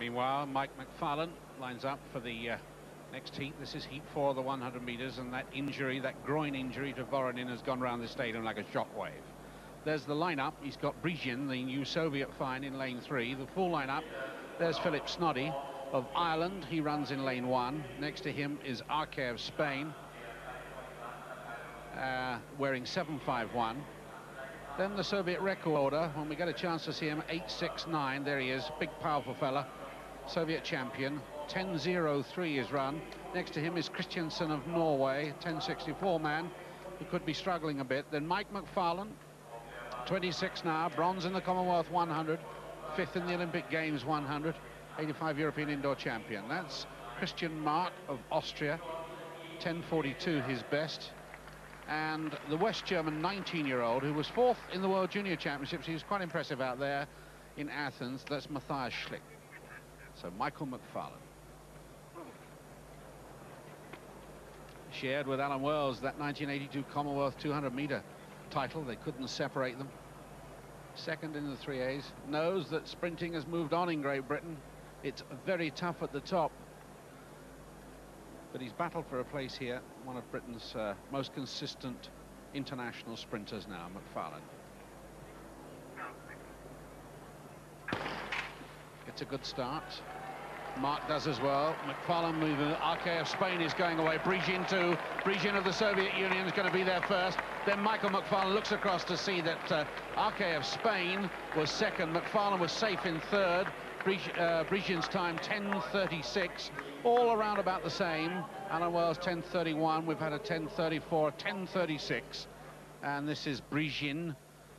Meanwhile, Mike McFarlane lines up for the uh, next heat. This is heat four of the 100 metres, and that injury, that groin injury to Voronin has gone around the stadium like a shockwave. There's the lineup. He's got Bryzgin, the new Soviet fine, in lane three. The full lineup. There's Philip Snoddy of Ireland. He runs in lane one. Next to him is Arques of Spain, uh, wearing 751. Then the Soviet record recorder, when we get a chance to see him, 869. There he is, big, powerful fella. Soviet champion. 10.03 is run. Next to him is Kristiansen of Norway, 1064 man, who could be struggling a bit. Then Mike McFarlane, 26 now, bronze in the Commonwealth 100, fifth in the Olympic Games 100, 85 European indoor champion. That's Christian Mark of Austria, 1042 his best. And the West German 19-year-old who was fourth in the World Junior Championships, he was quite impressive out there in Athens, that's Matthias Schlicht. So Michael McFarlane. Shared with Alan Wells that 1982 Commonwealth 200 meter title. They couldn't separate them. Second in the 3As. Knows that sprinting has moved on in Great Britain. It's very tough at the top. But he's battled for a place here. One of Britain's uh, most consistent international sprinters now, McFarlane. It's a good start. Mark does as well. McFarlane moving. Arques of Spain is going away. Bryzgin too. Bryzgin of the Soviet Union is going to be there first. Then Michael McFarlane looks across to see that uh, of Spain was second. McFarlane was safe in third. Brig uh, time 10.36. All around about the same. Alan Wells 10.31. We've had a 10.34, 10.36. And this is Bryzgin,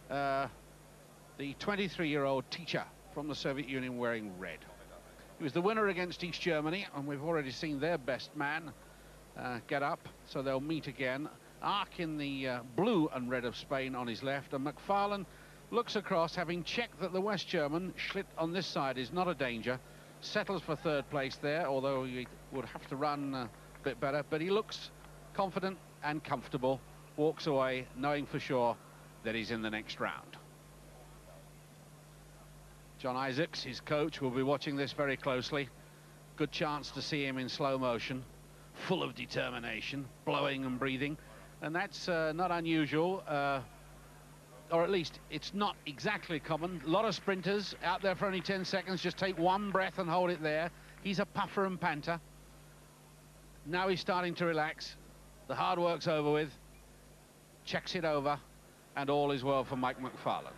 uh, the 23-year-old teacher from the Soviet Union wearing red. He was the winner against East Germany, and we've already seen their best man uh, get up, so they'll meet again. Ark in the uh, blue and red of Spain on his left, and McFarlane looks across, having checked that the West German, Schlicht on this side, is not a danger, settles for third place there, although he would have to run a bit better, but he looks confident and comfortable, walks away knowing for sure that he's in the next round. John Isaacs, his coach, will be watching this very closely. Good chance to see him in slow motion, full of determination, blowing and breathing. And that's uh, not unusual, uh, or at least it's not exactly common. A lot of sprinters out there for only 10 seconds, just take one breath and hold it there. He's a puffer and panter. Now he's starting to relax. The hard work's over with. Checks it over, and all is well for Mike McFarlane.